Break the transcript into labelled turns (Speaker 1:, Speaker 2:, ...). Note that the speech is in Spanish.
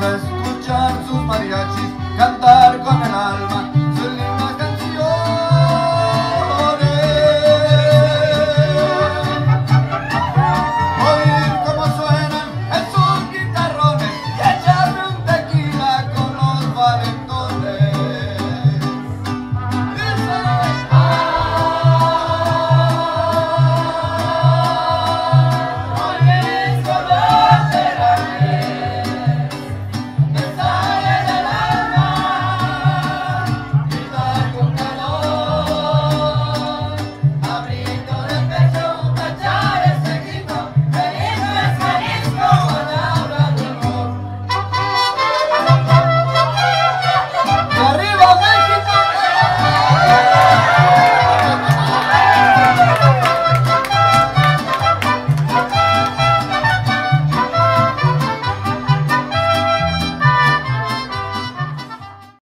Speaker 1: escuchar sus mariachis cantar con el alma.